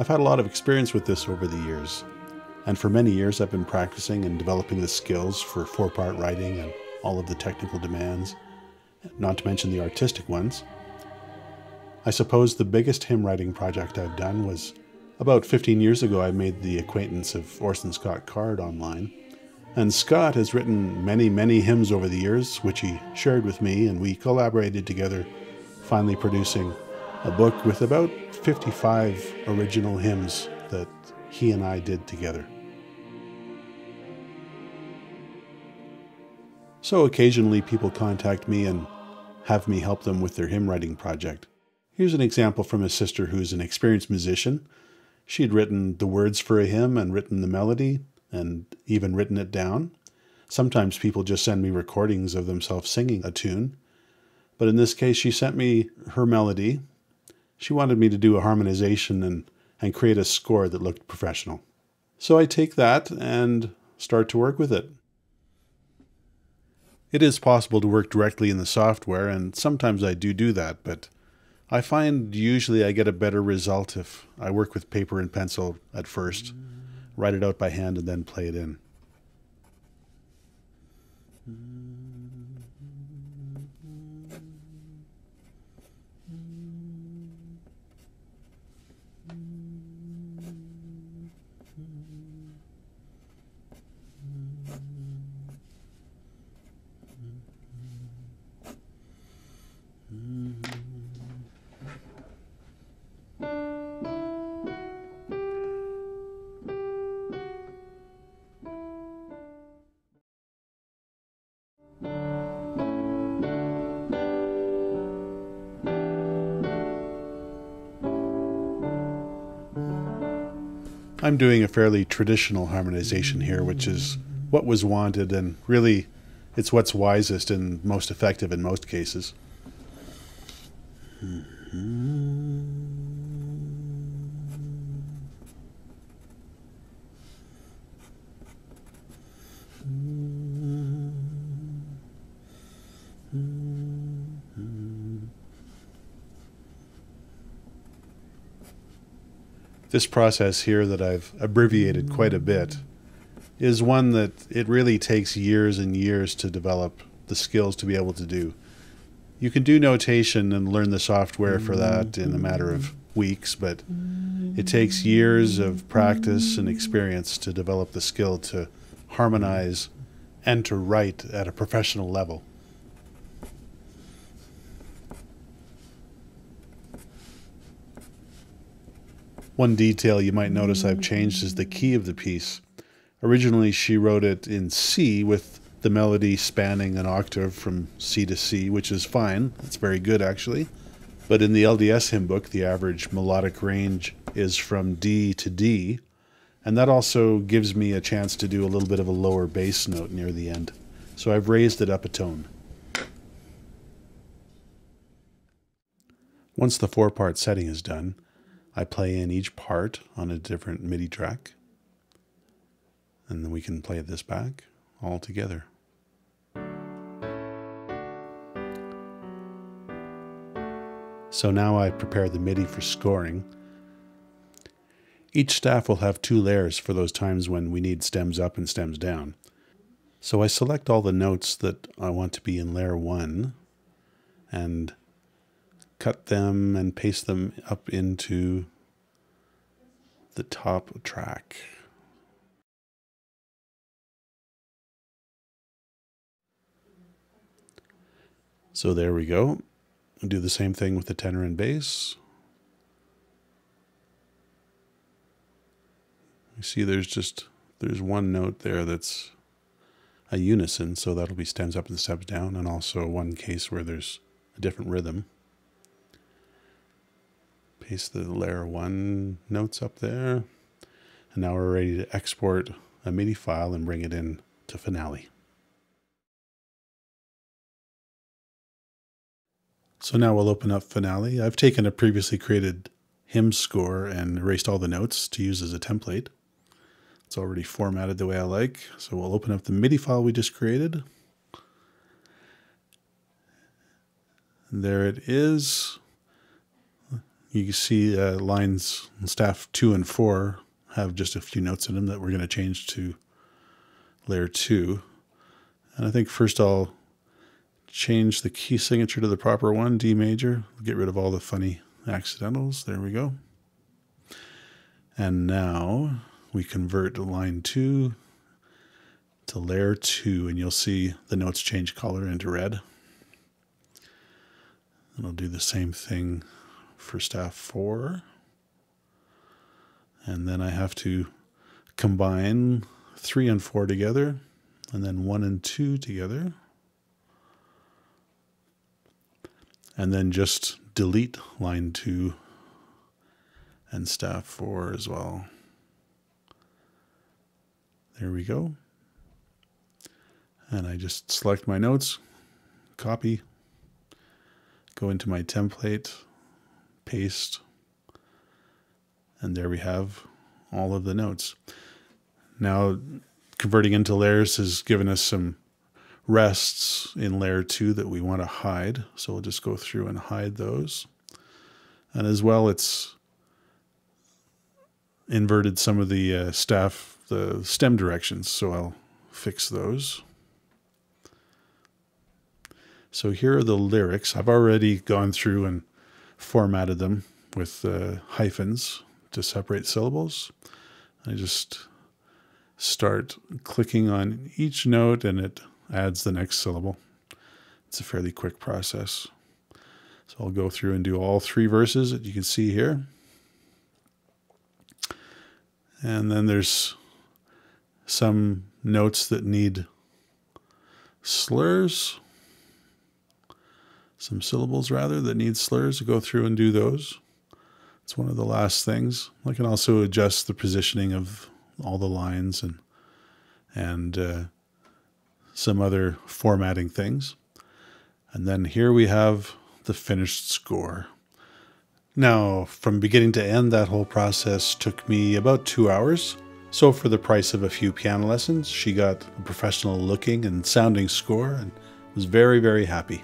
I've had a lot of experience with this over the years, and for many years I've been practicing and developing the skills for four part writing and all of the technical demands, not to mention the artistic ones. I suppose the biggest hymn writing project I've done was about 15 years ago. I made the acquaintance of Orson Scott Card online. And Scott has written many, many hymns over the years, which he shared with me, and we collaborated together, finally producing a book with about 55 original hymns that he and I did together. So occasionally people contact me and have me help them with their hymn writing project. Here's an example from a sister who's an experienced musician. She had written the words for a hymn and written the melody and even written it down. Sometimes people just send me recordings of themselves singing a tune. But in this case, she sent me her melody. She wanted me to do a harmonization and, and create a score that looked professional. So I take that and start to work with it. It is possible to work directly in the software, and sometimes I do do that, but I find usually I get a better result if I work with paper and pencil at first, write it out by hand, and then play it in. I'm doing a fairly traditional harmonization here, which is what was wanted, and really it's what's wisest and most effective in most cases. Mm-hmm. This process here that I've abbreviated quite a bit is one that it really takes years and years to develop the skills to be able to do. You can do notation and learn the software for that in a matter of weeks, but it takes years of practice and experience to develop the skill to harmonize and to write at a professional level. One detail you might notice I've changed is the key of the piece. Originally, she wrote it in C with the melody spanning an octave from C to C, which is fine. It's very good, actually. But in the LDS hymn book, the average melodic range is from D to D, and that also gives me a chance to do a little bit of a lower bass note near the end. So I've raised it up a tone. Once the four part setting is done, I play in each part on a different MIDI track. And then we can play this back all together. So now I prepare the MIDI for scoring. Each staff will have two layers for those times when we need stems up and stems down. So I select all the notes that I want to be in layer one and cut them and paste them up into the top track. So there we go. Do the same thing with the tenor and bass. You see there's just there's one note there that's a unison, so that'll be stems up and stems down, and also one case where there's a different rhythm. Paste the layer one notes up there. And now we're ready to export a MIDI file and bring it in to Finale. So now we'll open up Finale. I've taken a previously created hymn score and erased all the notes to use as a template. It's already formatted the way I like. So we'll open up the MIDI file we just created. And there it is. You can see uh, lines staff two and four have just a few notes in them that we're going to change to layer two. And I think first I'll change the key signature to the proper one, D major, get rid of all the funny accidentals. There we go. And now we convert line two to layer two, and you'll see the notes change color into red. And I'll do the same thing for staff four. And then I have to combine three and four together, and then one and two together. And then just delete line two and staff four as well. There we go. And I just select my notes, copy, go into my template, paste, and there we have all of the notes. Now, converting into layers has given us some rests in layer two that we want to hide. So we'll just go through and hide those. And as well, it's inverted some of the uh, staff, the stem directions. So I'll fix those. So here are the lyrics. I've already gone through and formatted them with uh, hyphens to separate syllables. I just start clicking on each note and it adds the next syllable. It's a fairly quick process. So I'll go through and do all three verses that you can see here. And then there's some notes that need slurs some syllables rather that need slurs to go through and do those. It's one of the last things. I can also adjust the positioning of all the lines and and uh, some other formatting things. And then here we have the finished score. Now, from beginning to end, that whole process took me about two hours. So, for the price of a few piano lessons, she got a professional looking and sounding score and was very, very happy.